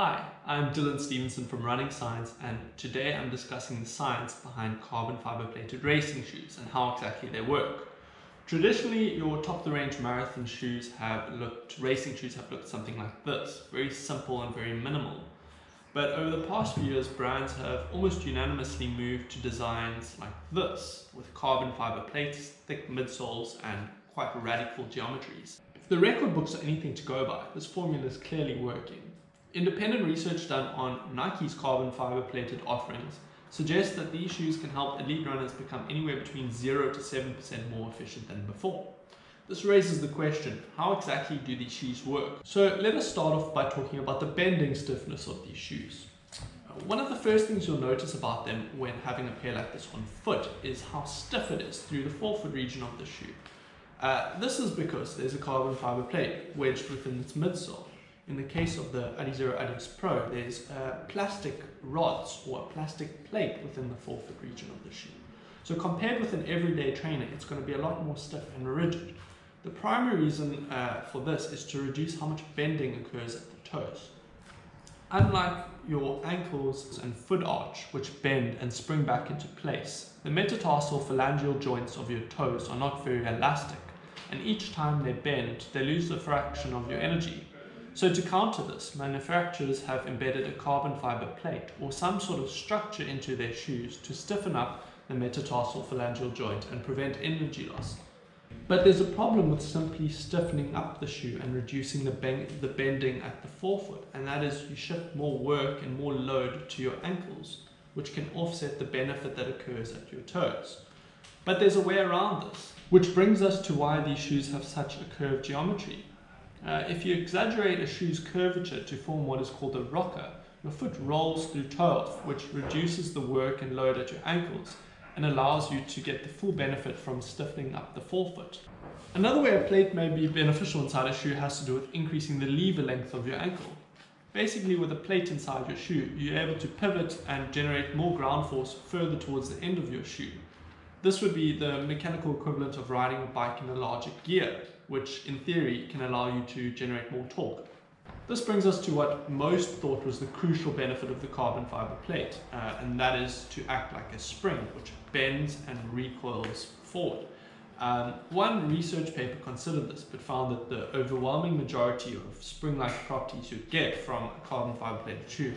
Hi, I'm Dylan Stevenson from Running Science and today I'm discussing the science behind carbon fiber plated racing shoes and how exactly they work. Traditionally, your top of the range marathon shoes have looked, racing shoes have looked something like this, very simple and very minimal. But over the past few years, brands have almost unanimously moved to designs like this, with carbon fiber plates, thick midsoles, and quite radical geometries. If the record books are anything to go by, this formula is clearly working. Independent research done on Nike's carbon fiber plated offerings suggests that these shoes can help elite runners become anywhere between 0 to 7% more efficient than before. This raises the question, how exactly do these shoes work? So let us start off by talking about the bending stiffness of these shoes. One of the first things you'll notice about them when having a pair like this on foot is how stiff it is through the forefoot region of the shoe. Uh, this is because there's a carbon fiber plate wedged within its midsole. In the case of the Adizero Adios Pro, there's uh, plastic rods or a plastic plate within the forefoot region of the shoe. So compared with an everyday trainer, it's going to be a lot more stiff and rigid. The primary reason uh, for this is to reduce how much bending occurs at the toes. Unlike your ankles and foot arch, which bend and spring back into place, the metatarsal phalangeal joints of your toes are not very elastic, and each time they bend, they lose a fraction of your energy, so to counter this, manufacturers have embedded a carbon fiber plate or some sort of structure into their shoes to stiffen up the metatarsal phalangeal joint and prevent energy loss. But there's a problem with simply stiffening up the shoe and reducing the, the bending at the forefoot, and that is you shift more work and more load to your ankles, which can offset the benefit that occurs at your toes. But there's a way around this, which brings us to why these shoes have such a curved geometry. Uh, if you exaggerate a shoe's curvature to form what is called a rocker, your foot rolls through toe off, which reduces the work and load at your ankles and allows you to get the full benefit from stiffening up the forefoot. Another way a plate may be beneficial inside a shoe has to do with increasing the lever length of your ankle. Basically, with a plate inside your shoe, you're able to pivot and generate more ground force further towards the end of your shoe. This would be the mechanical equivalent of riding a bike in a larger gear, which in theory can allow you to generate more torque. This brings us to what most thought was the crucial benefit of the carbon fiber plate, uh, and that is to act like a spring, which bends and recoils forward. Um, one research paper considered this, but found that the overwhelming majority of spring-like properties you get from a carbon fiber plate shoe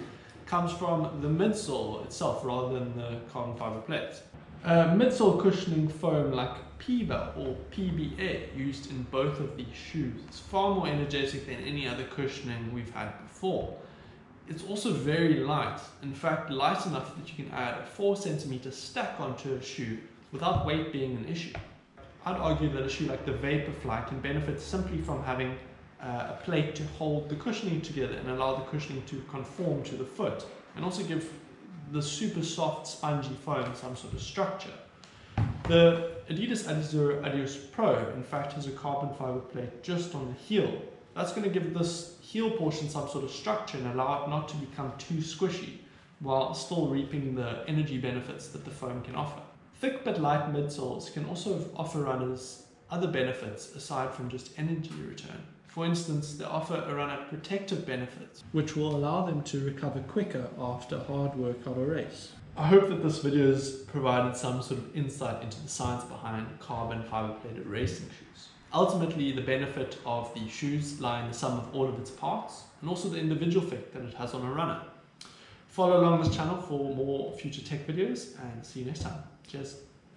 comes from the midsole itself rather than the carbon fiber plates. Uh, midsole cushioning foam like PEBA or PBA used in both of these shoes. is far more energetic than any other cushioning we've had before. It's also very light, in fact light enough that you can add a 4 centimeter stack onto a shoe without weight being an issue. I'd argue that a shoe like the Vaporfly can benefit simply from having uh, a plate to hold the cushioning together and allow the cushioning to conform to the foot and also give the super soft spongy foam some sort of structure. The Adidas Adizero Adios Pro in fact has a carbon fiber plate just on the heel. That's going to give this heel portion some sort of structure and allow it not to become too squishy while still reaping the energy benefits that the foam can offer. Thick but light midsoles can also offer runners other benefits aside from just energy return. For instance, they offer a runner protective benefits, which will allow them to recover quicker after hard work on a race. I hope that this video has provided some sort of insight into the science behind carbon fiber plated racing shoes. Ultimately, the benefit of the shoes lie in the sum of all of its parts and also the individual effect that it has on a runner. Follow along this channel for more future tech videos and see you next time. Cheers.